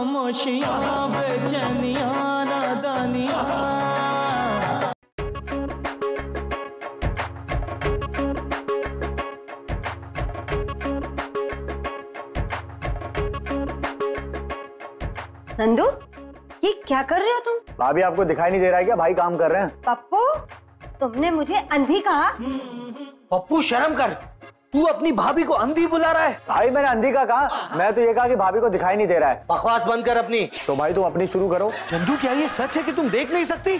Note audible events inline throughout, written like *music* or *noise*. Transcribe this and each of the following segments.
खामोशियाँ बेचैनियाँ नादानियाँ। नंदू ये क्या कर रहे हो तुम? भाभी आपको दिखाई नहीं दे रहा है क्या? भाई काम कर रहे हैं। पप्पू तुमने मुझे अंधी कहा। पप्पू शर्म कर। तू अपनी भाभी को अंधी बुला रहा है। भाई मैंने अंधी का कहा। मैं तो ये कहा कि भाभी को दिखाई नहीं दे रहा है। बकवास बंद कर अपनी। तो भाई तुम अपनी शुरू करो। चंदू क्या ये सच है कि तुम देख नहीं सकती?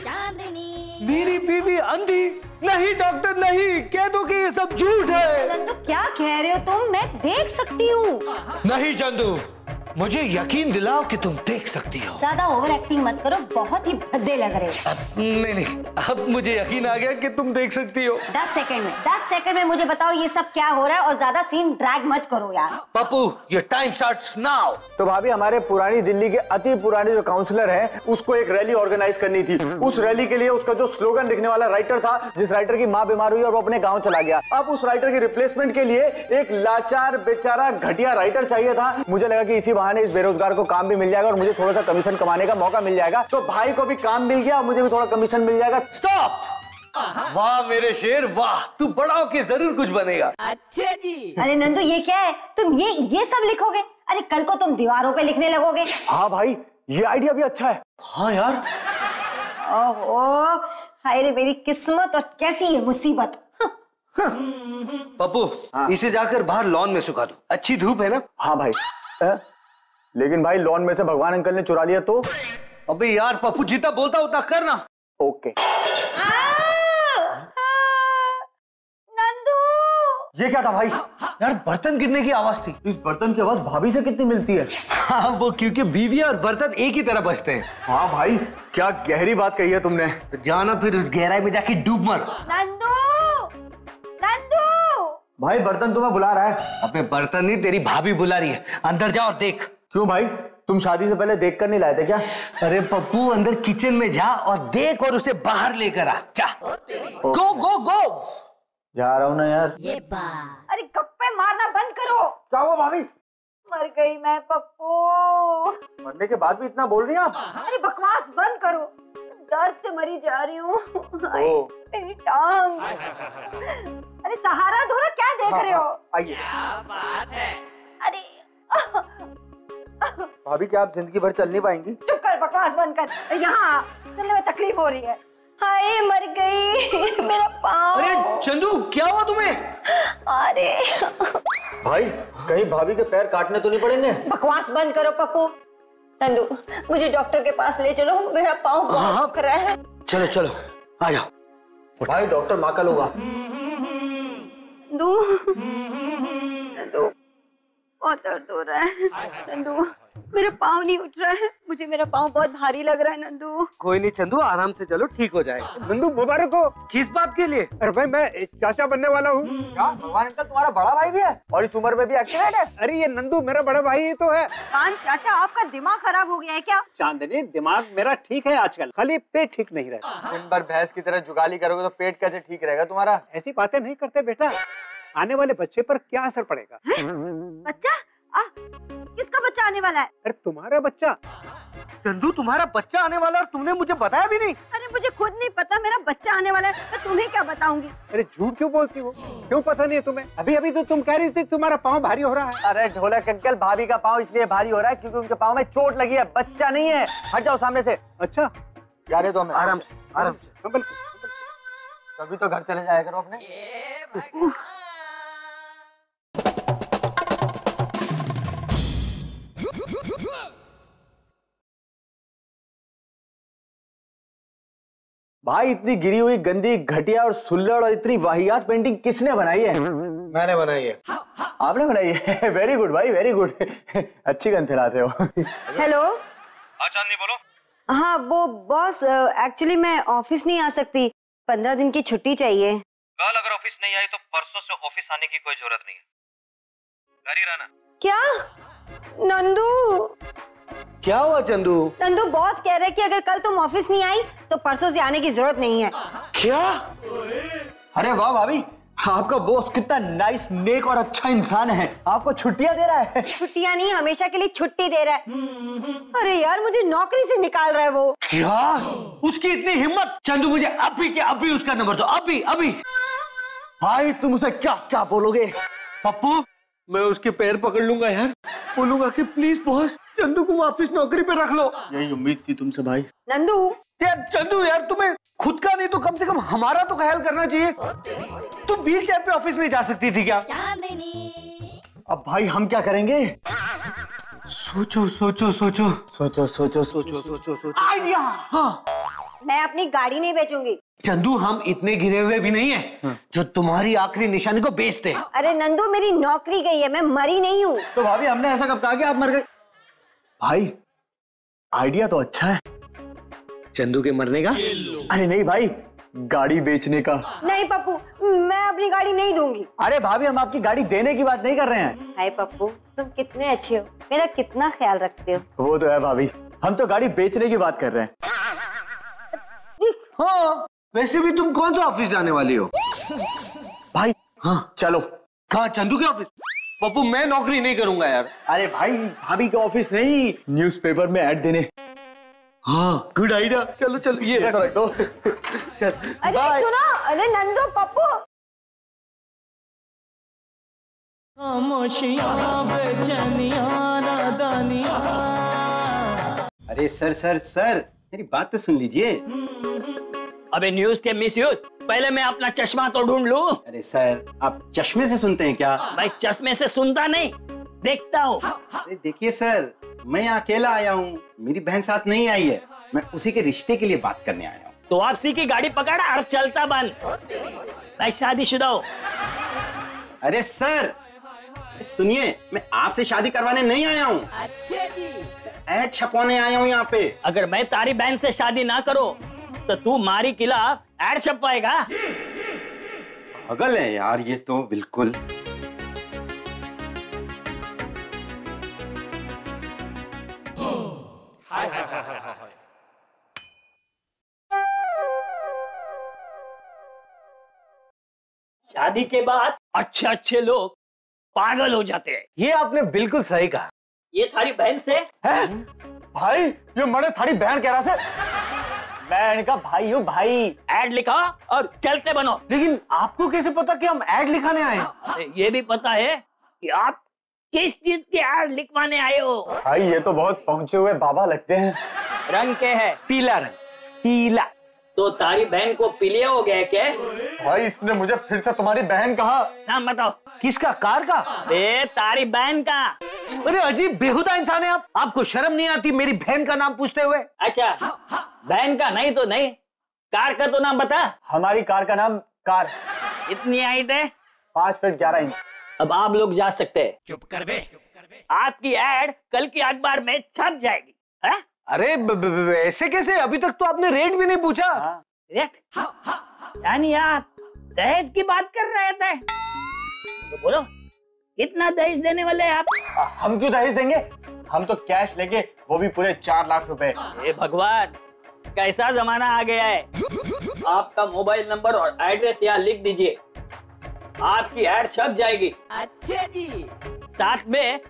मेरी बीवी अंधी। नहीं डॉक्टर नहीं। कह दो कि ये सब झूठ है। चंदू क्या कह रहे हो तुम? मैं देख सकती हूँ। नहीं चंदू। मुझे यकीन दिलाओ कि तुम देख सकती हो। ज़्यादा ओवर एक्टिंग मत करो बहुत ही भद्दे लग रहे हो। अब नहीं नहीं अब मुझे यकीन आ गया कि तुम देख सकती हो। दस सेकंड में दस सेकंड में मुझे बताओ ये सब क्या हो रहा है और ज़्यादा सीन ड्रैग मत करो यार। पप्पू ये टाइम स्टार्ट्स नाउ तो भाभी हमारे पुरानी दिल्ली के अति पुराने जो काउंसलर है उसको एक रैली ऑर्गेनाइज करनी थी। उस रैली के लिए उसका जो स्लोगन लिखने वाला राइटर था जिस राइटर की माँ बीमार हुई और वो अपने गाँव चला गया। अब उस राइटर की रिप्लेसमेंट के लिए एक लाचार बेचारा घटिया राइटर चाहिए था। मुझे लगा की इसी बहाने इस बेरोजगार को काम भी मिल जाएगा और मुझे थोड़ा सा कमीशन कमाने का मौका मिल जाएगा। तो भाई को भी काम मिल गया और मुझे भी थोड़ा कमीशन मिल जाएगा। स्टॉप वाह मेरे शेर वाह। तू बड़ा होके ज़रूर कुछ बनेगा। अरे नंदू ये क्या है? तुम ये ये सब लिखोगे? अरे कल को तुम दीवारों पे लिखने लगोगे। हाँ भाई ये आइडिया भी अच्छा है। हाँ यार। ओहो हाय रे मेरी किस्मत और कैसी ये मुसीबत। पप्पू हाँ। इसे जाकर बाहर लॉन में सुखा दो। अच्छी धूप है ना? हाँ भाई। अ? लेकिन भाई लोन में से भगवान अंकल ने चुरा लिया तो? अबे यार पप्पू जितना बोलता उतना करना ओके। नंदू! ये क्या था भाई? यार बर्तन गिरने की आवाज़ थी। इस बर्तन की आवाज़ भाभी से कितनी मिलती है? हाँ वो क्योंकि बीवी और बर्तन एक ही तरह बचते हैं। हाँ भाई क्या गहरी बात कही है तुमने? तो जाना फिर उस गहराई में जाके डूब मर। नंदू! नंदू! भाई बर्तन तुम्हें बुला रहा है। अबे बर्तन नहीं तेरी भाभी बुला रही है। अंदर जा और देख। क्यों भाई? तुम शादी से पहले देख कर नहीं लाए थे क्या? अरे पप्पू अंदर किचन में जा और देख और उसे बाहर लेकर आ। जा। गो गो गो जा रहा हूँ ना यार। ये अरे गप्पे मारना बंद करो। क्या हुआ भाभी? मर गई मैं पप्पू। मरने के बाद भी इतना बोल रही हैं आप? अरे बकवास बंद करो। दर्द से मरी जा रही हूँ। मेरी टांग। अरे सहारा दो ना क्या देख रहे हो? आइए। अरे भाभी क्या आप ज़िंदगी भर चल नहीं पाएँगी? चुप कर बकवास बंद कर। यहाँ चलने में तकलीफ़ हो रही है। हाय मर गई। *laughs* मेरा पाँव। अरे चंदू क्या हुआ तुम्हें? अरे। भाई कहीं भाभी के पैर काटने तो नहीं पड़ेंगे? बकवास बंद करो पप्पू। नंदू मुझे डॉक्टर के पास ले चलो। मेरा पाँव बहुत हाँ। दुख रहा है। चलो चलो। आ जाओ। भाई डॉक्टर माँ कल होगा नंदू। नंदू बहुत दर्द हो रहा है। नंदू। मेरा पाँव नहीं उठ रहा है। मुझे मेरा पाँव बहुत भारी लग रहा है नंदू। कोई नहीं चंदू आराम से चलो ठीक हो जाएगा। नंदू मुबारक हो किस बात के लिए? अरे भाई मैं चाचा बनने वाला हूँ। भगवान अंकल तुम्हारा बड़ा भाई भी है? और इस उम्र में भी एक्सीडेंट है? अरे ये नंदू मेरा बड़ा भाई ही तो है। कान चाचा आपका दिमाग खराब हो गया है क्या? चांदनी दिमाग मेरा ठीक है आजकल? खाली पेट ठीक नहीं रहता दिन भर भैंस की तरह जुगाली करोगे तो पेट कैसे ठीक रहेगा तुम्हारा? ऐसी बातें नहीं करते बेटा। आने वाले बच्चे पर क्या असर पड़ेगा? बच्चा? आ, किसका बच्चा आने वाला है? अरे तुम्हारा बच्चा। चंदू तुम्हारा बच्चा आने वाला है और तुमने मुझे बताया भी नहीं। अरे मुझे खुद नहीं पता मेरा बच्चा आने वाला है मैं तुम्हें क्या बताऊँगी? अरे झूठ क्यों बोलती हो? क्यों पता नहीं है तुम्हें? अभी अभी तो तुम कह रही थी तुम्हारा पाँव भारी हो रहा है। अरे ढोलक अंकल भाभी का पाँव इसलिए भारी हो रहा है क्योंकि उनके पाँव में चोट लगी है बच्चा नहीं है। हट जाओ सामने से। अच्छा। जा रहे तो हमें। आराम से आराम से। तभी तो घर चले जाया करो अपने। भाई इतनी गिरी हुई गंदी घटिया और सुल्लड़ और इतनी वाहियात पेंटिंग किसने बनाई है? मैंने बनाई है। आपने बनाई है? *laughs* वेरी गुड भाई वेरी गुड *laughs* अच्छी गन खिलाते हो। हेलो चांदनी बोलो। हाँ वो बॉस एक्चुअली मैं ऑफ़िस नहीं आ सकती। पंद्रह दिन की छुट्टी चाहिए। कल अगर ऑफ़िस नहीं आई तो परसों से ऑफ़िस आने की कोई ज़रूरत नहीं है। घर ही रहना। क्या? नंदू? क्या हुआ चंदू? चंदू बॉस कह रहे कि अगर कल तुम ऑफ़िस नहीं आई तो परसों से आने की ज़रूरत नहीं है। क्या? अरे वाह भाभी आपका बॉस कितना नाइस नेक और अच्छा इंसान है। आपको छुट्टियाँ दे रहा है? छुट्टियाँ नहीं हमेशा के लिए छुट्टी दे रहा है। अरे यार मुझे नौकरी से निकाल रहा है वो। क्या? उसकी इतनी हिम्मत? चंदू मुझे अभी के अभी उसका नंबर दो अभी अभी। भाई तुम उसे क्या क्या बोलोगे? पप्पू? मैं उसके पैर पकड़ लूँगा यार। बोलूँगा कि प्लीज़ बॉस चंदू को वापस नौकरी पे रख लो। यही उम्मीद थी तुमसे भाई। नंदू? यार चंदू यार तुम्हें खुद का नहीं तो कम से कम हमारा तो ख्याल करना चाहिए। तुम व्हील चेयर पे ऑफ़िस नहीं जा सकती थी क्या? अब भाई हम क्या करेंगे? सोचो सोचो सोचो। सोचो सोचो सोचो सोचो सोचो। आइडिया। हाँ। मैं अपनी गाड़ी नहीं बेचूँगी। चंदू हम इतने घिरे हुए भी नहीं है जो तुम्हारी आखिरी निशानी को बेचते हैं। अरे नंदू मेरी नौकरी गई है मैं मरी नहीं हूँ। तो भाभी हमने ऐसा कब कहा कि आप मर गए? भाई आइडिया तो अच्छा है। चंदू के मरने का? अरे नहीं भाई गाड़ी बेचने का। नहीं पप्पू मैं अपनी गाड़ी नहीं दूँगी। अरे भाभी हम आपकी गाड़ी देने की बात नहीं कर रहे हैं। हाय पप्पू तुम कितने अच्छे हो। मेरा कितना ख्याल रखते हो। वो तो है भाभी हम तो गाड़ी बेचने की बात कर रहे हैं। हाँ। वैसे भी तुम कौन सा ऑफ़िस जाने वाली हो? भाई हाँ। चलो। कहा? चंदू के ऑफ़िस? पप्पू मैं नौकरी नहीं करूँगा यार। अरे भाई भाभी के ऑफ़िस नहीं न्यूज़पेपर में ऐड देने। हाँ गुड आइडिया चलो चलो ये रख। दो चल। अरे सुनो अरे नंदू पप्पू। अरे सर सर सर मेरी बात तो सुन लीजिए। अबे न्यूज़ के मिस यूज़ पहले मैं अपना चश्मा तो ढूंढ लू। अरे सर आप चश्मे से सुनते हैं क्या? भाई चश्मे से सुनता नहीं। देखता हूँ। अरे देखिए सर मैं यहाँ अकेला आया हूँ। मेरी बहन साथ नहीं आई है। मैं उसी के रिश्ते के लिए बात करने आया हूँ। तो वापसी की गाड़ी पकड़ और चलता बन। भाई शादीशुदा हो। अरे सर सुनिए मैं आपसे शादी करवाने नहीं आया हूँ। छपाने आया हूँ यहाँ पे। अगर मैं तारी बहन से शादी ना करो तो तू मारी खिलाफ एड छपवाएगा पागल है यार ये तो बिल्कुल। शादी के बाद अच्छे अच्छे लोग पागल हो जाते हैं। ये आपने बिल्कुल सही कहा। ये थारी बहन से? है? भाई ये मरे थारी बहन कह रहा से बहन का भाई हूँ भाई। एड लिखा और चलते बनो। लेकिन आपको कैसे पता कि हम एड लिखाने आए ये भी पता है कि आप किस चीज़ की एड लिखवाने आए हो? भाई ये तो बहुत पहुँचे हुए बाबा लगते हैं। रंग के है पीला रंग। पीला। तो तारी बहन को पीलिया हो गया क्या? भाई इसने मुझे फिर से तुम्हारी बहन कहा। नाम बताओ किसका कार का? ए तारी बहन का। अरे अजीब बेहुदा इंसान है आप। आपको शर्म नहीं आती मेरी बहन का नाम पूछते हुए? अच्छा बहन का नहीं तो नहीं कार का तो नाम बता। हमारी कार का नाम कार। इतनी हाइट है? पाँच फीट ग्यारह इंच। अब आप लोग जा सकते हैं। चुप कर बे। आपकी एड कल की अखबार में छप जाएगी है? अरे ब, ब, ब, ऐसे कैसे? अभी तक तो आपने रेट भी नहीं पूछा। हाँ। रेट? यानी आप दहेज की बात कर रहे थे। तो बोलो कितना दहेज देने वाले हैं आप? हम क्यों दहेज देंगे? हम तो कैश लेंगे वो भी पूरे चार लाख रुपए। हे भगवान कैसा जमाना आ गया है? आपका मोबाइल नंबर और एड्रेस यहाँ लिख दीजिए। आपकी एड छप जाएगी। अच्छा जी। साथ में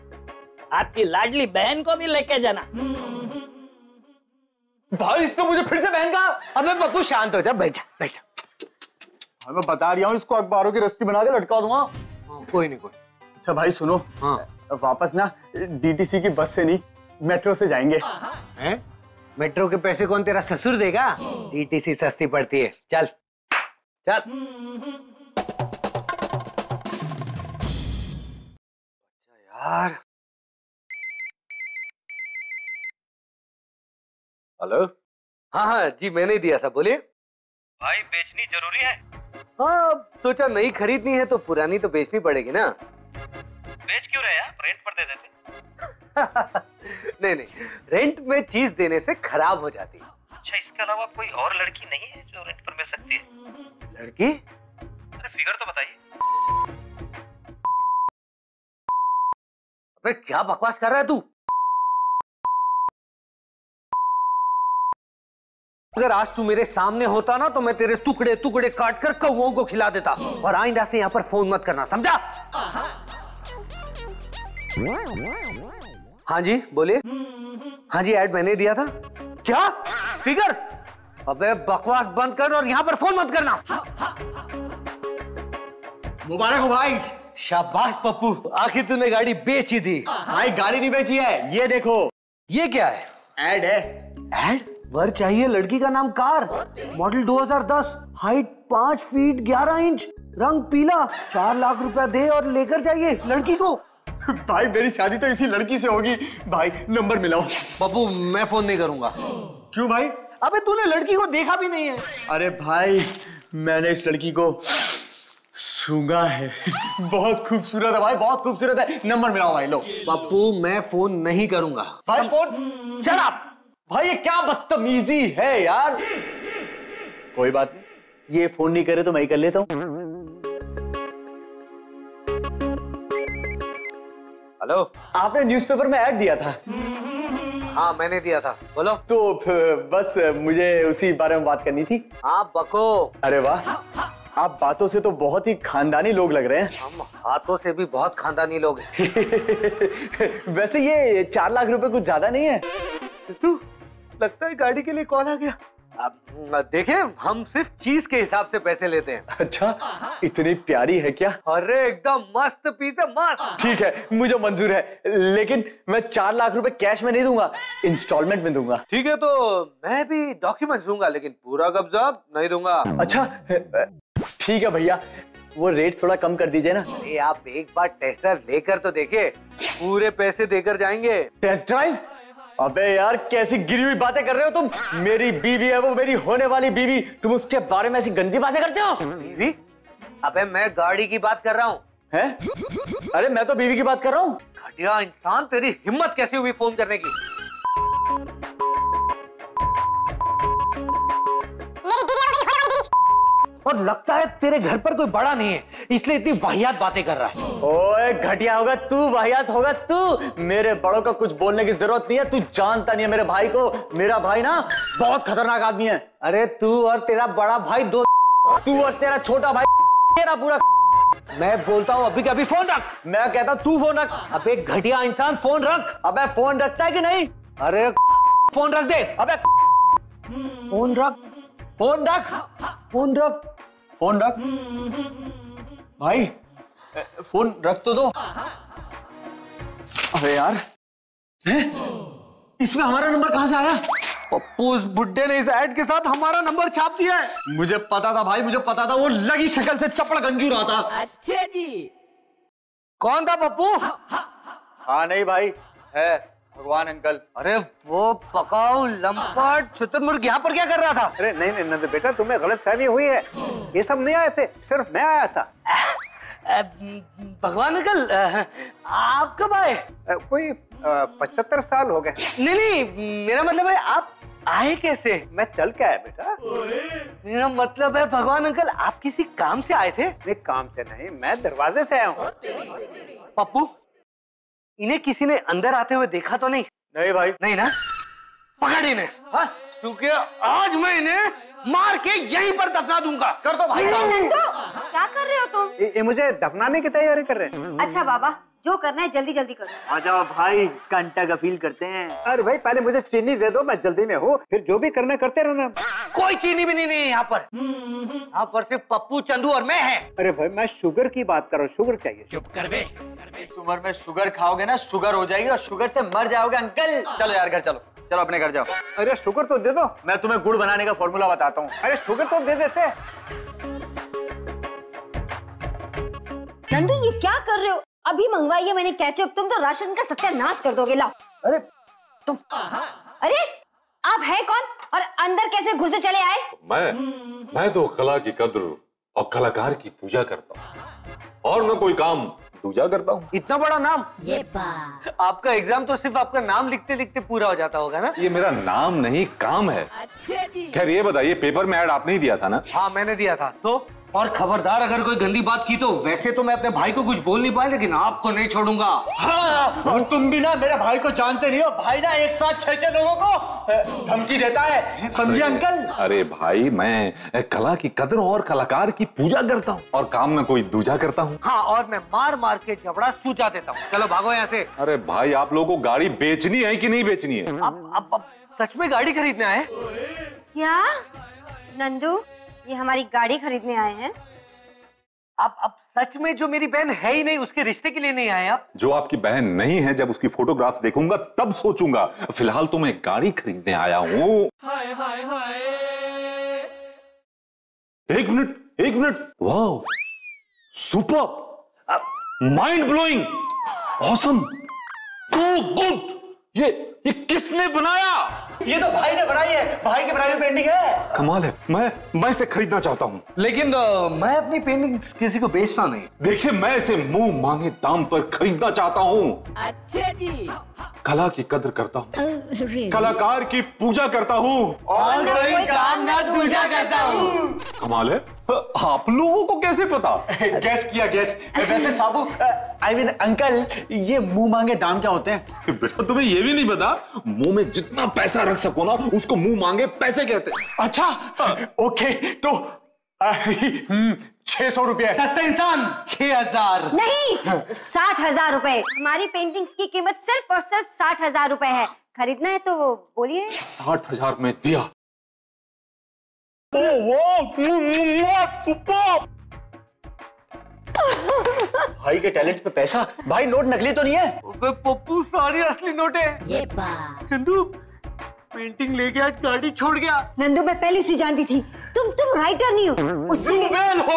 आपकी लाडली बहन को भी लेके जाना। भाई इसने मुझे फिर से बहन कहा अबे बप्पू शांत हो जा बैठ जा बैठ जा। हाँ, मैं बता रहा हूँ इसको अखबारों की रस्सी बना के लटका दूँगा। हाँ, कोई नहीं कोई अच्छा भाई सुनो। हाँ। वापस ना डीटीसी की बस से नहीं मेट्रो से जाएँगे। हैं? मेट्रो के पैसे कौन तेरा ससुर देगा? डीटीसी सस्ती पड़ती है। चल। चल। यार। हेलो? हाँ हाँ जी मैंने ही दिया था बोलिए। भाई बेचनी ज़रूरी है? हाँ सोचा नई खरीदनी है तो पुरानी तो बेचनी पड़ेगी ना। बेच क्यों रहे आप? रेंट पर दे देते *laughs* नहीं नहीं रेंट में चीज़ देने से खराब हो जाती है। अच्छा इसके अलावा कोई और लड़की नहीं है जो रेंट पर मिल सकती है? लड़की? अरे फिगर तो बताइए। अबे क्या बकवास कर रहा है तू? अगर आज तू मेरे सामने होता ना तो मैं तेरे टुकड़े टुकड़े काट कर कौओं को खिला देता। और आइंदा से यहाँ पर फ़ोन मत करना समझा? हाँ जी बोलिए। हाँ जी एड मैंने दिया था। क्या? फिगर? अबे बकवास बंद कर और यहाँ पर फ़ोन मत करना। मुबारक हो भाई। शाबाश पप्पू। आखिर तूने गाड़ी बेची थी। भाई गाड़ी नहीं बेची है। ये देखो। ये क्या है? एड है। एड वर चाहिए लड़की का नाम कार। मॉडल 2010 हाइट पाँच फीट ग्यारह इंच रंग पीला चार लाख रुपया दे और लेकर जाइए लड़की को। भाई मेरी शादी तो इसी लड़की से होगी। भाई नंबर मिलाओ। पप्पू मैं फ़ोन नहीं करूँगा। क्यों भाई? अबे तूने लड़की को देखा भी नहीं है। अरे भाई मैंने इस लड़की को सूंघा है। बहुत खूबसूरत है भाई बहुत खूबसूरत है। नंबर मिलाओ भाई लो। पप्पू मैं फ़ोन नहीं करूँगा। भाई फ़ोन? चल आप भाई ये क्या बदतमीजी है यार? जी, जी, जी। कोई बात नहीं। ये फ़ोन नहीं करे तो मैं ही कर लेता हूँ। हेलो? आपने न्यूज़पेपर में ऐड दिया था। हाँ मैंने दिया था। बोलो। तो बस मुझे उसी बारे में बात करनी थी। आप बको। अरे वाह। आप बातों से तो बहुत ही खानदानी लोग लग रहे हैं। हम हाथों से भी बहुत खानदानी लोग हैं। *laughs* वैसे ये चार लाख रुपए कुछ ज़्यादा नहीं है। लगता है गाड़ी के लिए कौन आ गया। अब देखें हम सिर्फ़ चीज़ के हिसाब से पैसे लेते हैं। अच्छा इतनी प्यारी है क्या? अरे एकदम मस्त पीस है मस्त। ठीक है मुझे मंजूर है लेकिन मैं चार लाख रुपए कैश में नहीं दूँगा इंस्टॉलमेंट में दूँगा। ठीक है तो मैं भी डॉक्यूमेंट्स दूँगा लेकिन पूरा कब्जा नहीं दूँगा। अच्छा ठीक है भैया वो रेट थोड़ा कम कर दीजिए ना। अरे आप एक बार टेस्टर लेकर तो देखिए पूरे पैसे देकर जाएँगे। टेस्ट ड्राइव अबे यार कैसी गिरी हुई बातें कर रहे हो तुम? मेरी बीवी है वो मेरी होने वाली बीवी। तुम उसके बारे में ऐसी गंदी बातें करते हो? बीवी? अबे मैं गाड़ी की बात कर रहा हूँ। है? अरे मैं तो बीवी की बात कर रहा हूँ। घटिया इंसान तेरी हिम्मत कैसी हुई फ़ोन करने की? और लगता है तेरे घर पर कोई बड़ा नहीं है इसलिए इतनी वाहियात बातें कर रहा है। ओए घटिया होगा तू वाहियात होगा तू। मेरे बड़ों को कुछ बोलने की ज़रूरत नहीं है तू जानता नहीं है मेरे भाई को। मेरा भाई ना बहुत खतरनाक आदमी है। अरे तू और तेरा बड़ा भाई दो तू और तेरा छोटा भाई तेरा पूरा मैं बोलता हूँ अभी के अभी फ़ोन रख। मैं कहता तू फ़ोन रख। अबे घटिया इंसान फ़ोन रख। अबे फ़ोन रखता है कि नहीं? अरे फ़ोन रख दे। अबे फ़ोन रख। फ़ोन रख। फ़ोन रख। फ़ोन रख। भाई फ़ोन रख तो दो। अरे यार हैं? इसमें हमारा नंबर कहाँ से आया? पप्पू उस बुड्ढे ने इस ऐड के साथ हमारा नंबर छाप दिया है। मुझे पता था भाई मुझे पता था वो लगी शक्ल से चपड़ गंजू रहा था। अच्छे जी। कौन था पप्पू? हाँ नहीं भाई है। भगवान अंकल। अरे वो पकाऊ लंपट शुतुरमुर्ग यहाँ पर क्या कर रहा था? अरे नहीं नहीं नंद बेटा तुम्हें गलत फहमी हुई है। ये सब नहीं आए थे सिर्फ़ मैं आया था। भगवान अंकल आप कब आए? कोई पचहत्तर साल हो गए। नहीं नहीं मेरा मतलब है आप आए कैसे? मैं चल के आया बेटा। मेरा मतलब है भगवान अंकल आप किसी काम से आए थे? नहीं काम से नहीं मैं दरवाजे से आया हूँ। पप्पू इन्हें किसी ने अंदर आते हुए देखा तो नहीं? नहीं भाई। नहीं ना? पकड़ इन्हें। हाँ? क्योंकि आज मैं इन्हें मार के यहीं पर दफना दूँगा। कर दो भाई काम। क्या कर रहे हो तुम? ये, ये मुझे दफनाने की तैयारी कर रहे हैं। अच्छा बाबा जो करना है जल्दी जल्दी करो। आ जाओ भाई घंटा का फील करते हैं। अरे भाई पहले मुझे चीनी दे दो मैं जल्दी में हूँ। फिर जो भी करना करते रहना। कोई चीनी भी नहीं है यहाँ पर। यहाँ पर सिर्फ़ पप्पू चंदू और मैं है। अरे भाई मैं शुगर की बात कर रहा हूँ शुगर चाहिए। चुप इस उम्र में शुगर खाओगे ना शुगर हो जाएगी और शुगर से मर जाओगे अंकल। चलो यार घर चलो। चलो अपने घर जाओ। अरे शुगर तो दे दो। मैं तुम्हें गुड़ बनाने का फॉर्मूला बताता हूँ। अरे शुगर तो दे देते। नंदू ये क्या कर रहे हो? अभी मंगवाई है मैंने केचप तुम तो राशन का सत्यानाश कर दोगे लाओ। अरे तुम अरे आप है कौन? और अंदर कैसे घुसे चले आए? मैं मैं तो कला की कद्र और कलाकार की पूजा करता हूँ। और न कोई काम। दूजा करता हूँ। इतना बड़ा नाम? ये आपका एग्ज़ाम तो सिर्फ़ आपका नाम लिखते लिखते पूरा हो जाता होगा ना? ये मेरा नाम नहीं काम है। खैर ये बताइए पेपर में एड आपने ही दिया था ना? हाँ मैंने दिया था। तो? और खबरदार अगर कोई गंदी बात की तो वैसे तो मैं अपने भाई को कुछ बोल नहीं पाया लेकिन आपको नहीं छोड़ूँगा। हाँ और तुम भी ना मेरे भाई को जानते नहीं हो। भाई ना एक साथ छह छह लोगों को धमकी देता है। समझे अंकल? अरे भाई मैं कला की कदर और कलाकार की पूजा करता हूँ और काम में कोई दूजा करता हूँ। हाँ और मैं मार मार के जबड़ा सूचा देता हूँ। चलो भागो यहाँ से। अरे भाई आप लोगों को गाड़ी बेचनी है की नहीं बेचनी है? अब अब अब सच में गाड़ी खरीदना है? क्या? नंदू? ये हमारी गाड़ी खरीदने आए हैं। आप अब सच में जो मेरी बहन है ही नहीं उसके रिश्ते के लिए नहीं आए आप? जो आपकी बहन नहीं है जब उसकी फोटोग्राफ्स देखूँगा तब सोचूँगा फ़िलहाल तो मैं गाड़ी खरीदने आया हूँ। एक मिनट एक मिनट। वाह super. Mind blowing awesome too good ये ये किसने बनाया? ये तो भाई ने बनाई है। भाई की बनाई हुई पेंटिंग है। कमाल है। मैं मैं इसे खरीदना चाहता हूँ। लेकिन मैं अपनी पेंटिंग किसी को बेचता नहीं। देखिए मैं इसे मुँह मांगे दाम पर खरीदना चाहता हूँ। अच्छे जी। कला की कदर करता हूँ। कलाकार की पूजा करता हूँ। और कोई काम ना दूजा करता हूँ। कमाल है। आप लोगों को कैसे पता? *laughs* गैस किया गैस वैसे साबू आई मीन अंकल ये मुँह मांगे दाम क्या होते हैं? *laughs* बेटा तुम्हें ये भी नहीं पता मुँह में जितना पैसा रख सको ना उसको मुँह मांगे पैसे कहते अच्छा ओके तो छह सौ रुपया सस्ता इंसान। छह हज़ार। नहीं साठ हज़ार रुपए। हमारी पेंटिंग्स की कीमत सिर्फ़ और सिर्फ़ साठ हज़ार रुपए है। खरीदना है तो बोलिए। साठ हज़ार में दिया। ओ सुपर भाई के टैलेंट पे पैसा? भाई नोट नकली तो नहीं है? पप्पू सारी असली नोट है। ये चंदू पेंटिंग लेके आज गाड़ी छोड़ गया। नंदू मैं पहले से जानती थी। तुम तुम राइटर नहीं हो। उससे भी बेल हो।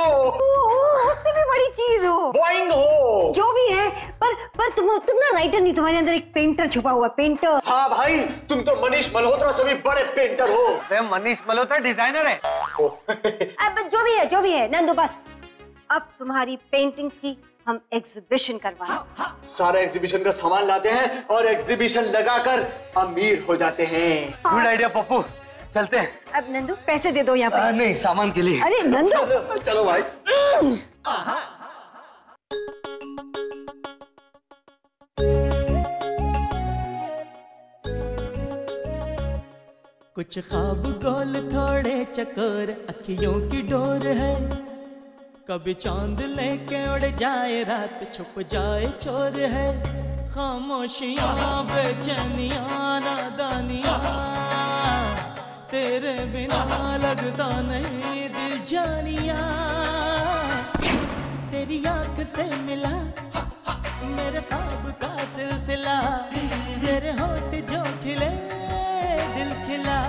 उससे भी बड़ी चीज़ हो। बॉइंग हो। जो भी है पर पर तुम तुम ना राइटर नहीं तुम्हारे अंदर एक पेंटर छुपा हुआ पेंटर हाँ भाई तुम तो मनीष मल्होत्रा से भी बड़े पेंटर हो। अबे मनीष मल्होत्रा डिज़ाइनर है। अब जो भी है जो भी है नंदू बस। अब तुम्हारी पेंटिंग्स की हम एग्जीबिशन करवाएँ। सारा एग्जीबिशन का सामान लाते हैं और एग्जीबिशन लगाकर अमीर हो जाते हैं। Good idea Pappu. चलते हैं। अब नंदू पैसे दे दो यहाँ आ, पे नहीं सामान के लिए। अरे नंदू! चलो भाई। कुछ खाब गोल थोड़े चकोर अखियों की डोर है। कभी चाँद लेके उड़ जाए, रात छुप जाए, चोर है। खामोशियाँ, बेचैनियाँ, नादानियाँ। तेरे बिना लगता नहीं दिल जानिया। तेरी आँख से मिला मेरे ख्वाब का सिलसिला। तेरे होठ जो खिले, दिल खिला।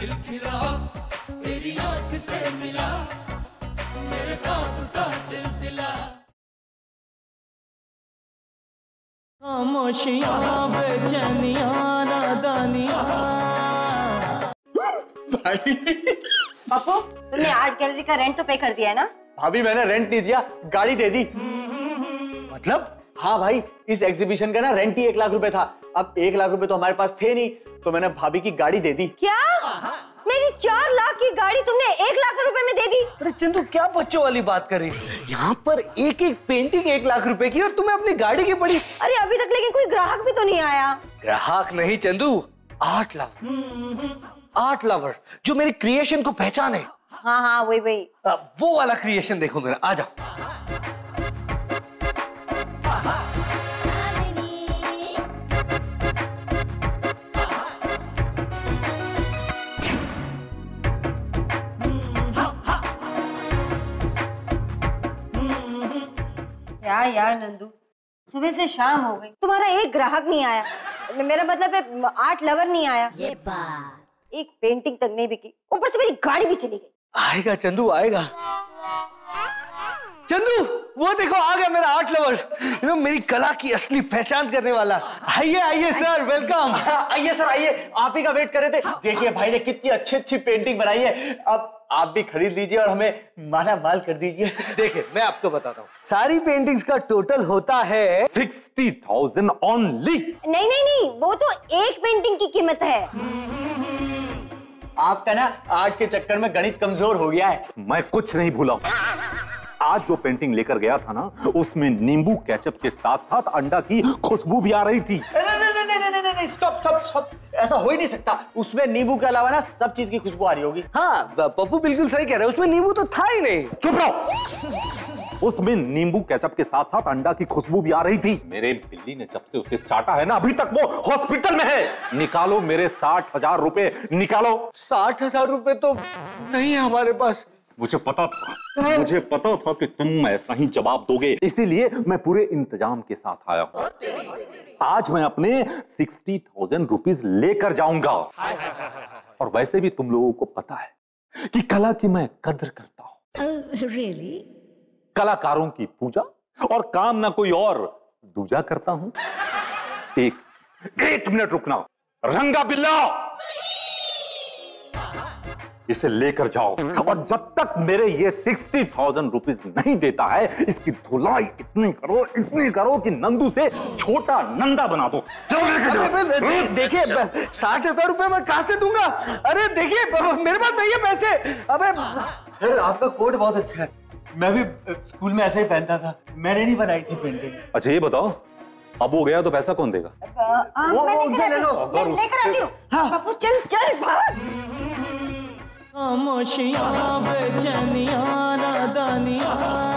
दिल खिला, तेरी आँख से मिला। खामोशियाँ बेचैनियाँ नादानियाँ। भाई। पप्पू तुमने आर्ट गैलरी का रेंट तो पे कर दिया है ना? भाभी मैंने रेंट नहीं दिया गाड़ी दे दी। मतलब? हाँ भाई इस एग्जीबिशन का ना रेंट ही एक लाख रुपए था। अब एक लाख रुपए तो हमारे पास थे नहीं तो मैंने भाभी की गाड़ी दे दी। क्या? मेरी चार लाख की गाड़ी तुमने एक लाख रुपए में दे दी। अरे चंदू क्या बच्चों वाली बात कर रही है? यहाँ पर एक एक पेंटिंग एक लाख रुपए की और तुम्हें अपनी गाड़ी की पड़ी। अरे अभी तक लेकिन कोई ग्राहक भी तो नहीं आया। ग्राहक नहीं Chandu. Art lover art lover जो मेरी क्रिएशन को पहचाने। हाँ हाँ वही वही। वो वाला क्रिएशन देखो मेरा आ जाओ। क्या यार नंदू? सुबह से शाम हो गई। तुम्हारा एक ग्राहक नहीं आया। मेरा मतलब है आर्ट लवर नहीं आया। ये बात। एक पेंटिंग तक नहीं बिकी। ऊपर से मेरी गाड़ी भी चली गई। आएगा चंदू आएगा। चंदू वो देखो आ गया मेरा आर्ट लवर यू नो मेरी कला की असली पहचान करने वाला। आइए आइए सर वेलकम आइए सर आइए। आप ही का वेट कर रहे थे। देखिए भाई ने कितनी अच्छी अच्छी पेंटिंग बनाई है। अब आप भी खरीद लीजिए और हमें माला माल कर दीजिए। देखिए मैं आपको बताता हूँ। सारी पेंटिंग्स का टोटल होता है सिक्सटी थाउज़ेंड ओनली नहीं नहीं नहीं वो तो एक पेंटिंग की कीमत है। आपका ना आर्ट के चक्कर में गणित कमज़ोर हो गया है। मैं कुछ नहीं भूला। हूँ। आज जो पेंटिंग लेकर गया था ना उसमें नींबू कैचअप के साथ साथ अंडा की खुशबू भी आ रही थी। नहीं नहीं नहीं नहीं नहीं नहीं स्टॉप स्टॉप स्टॉप ऐसा हो ही नहीं सकता। उसमें नींबू के अलावा ना सब चीज़ की खुशबू आ रही होगी। हाँ पप्पू बिल्कुल सही कह रहे हैं। उसमें नींबू तो था ही नहीं। चुप रहो। उसमें नींबू केचप के साथ साथ अंडा की खुशबू भी आ रही थी। मेरे बिल्ली ने जब से उसे चाटा है ना अभी तक वो हॉस्पिटल में है। निकालो मेरे साठ हज़ार रुपए। निकालो। साठ हज़ार रुपए तो नहीं है हमारे पास। मुझे पता था। मुझे पता था कि तुम ऐसा ही जवाब दोगे। इसीलिए मैं पूरे इंतज़ाम के साथ आया हूँ। आज मैं अपने सिक्सटी थाउज़ेंड रुपीज़ लेकर जाऊँगा। और वैसे भी तुम लोगों को पता है कि कला की मैं कद्र करता हूँ। रियली कलाकारों की पूजा और काम ना कोई और दूजा करता हूँ। एक एक मिनट रुकना। रंगा बिल्ला! इसे लेकर जाओ। और जब तक मेरे ये सिक्सटी थाउज़ेंड रुपीज़ नहीं देता है इसकी धुलाई इतनी करो इतनी करो कि नंदू से छोटा नंदा बना दो। देखिए साठ हज़ार रुपए मैं कहाँ से दूँगा? अरे देखिए मेरे पास नहीं है पैसे। अबे सर आपका कोट बहुत अच्छा है। मैं भी स्कूल में ऐसा ही पहनता था। मैंने नहीं बनाई थी पेंटिंग। अच्छा ये बताओ अब वो गया तो पैसा कौन देगा? वो- मैं वो लेकर उनसे आती ले लो। हूँ मैं लेकर आती हूँ। पप्पू चल चल भाग। खामोशियाँ बेचैनियाँ नादानियाँ